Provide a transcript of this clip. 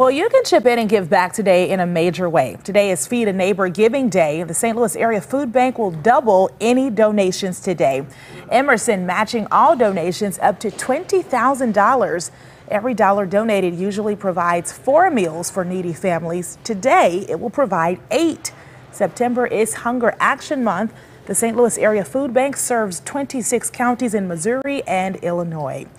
Well, you can chip in and give back today in a major way. Today is Feed a Neighbor Giving Day. The St. Louis Area Foodbank will double any donations today. Emerson matching all donations up to $20,000. Every dollar donated usually provides four meals for needy families. Today, it will provide eight. September is Hunger Action Month. The St. Louis Area Foodbank serves 26 counties in Missouri and Illinois.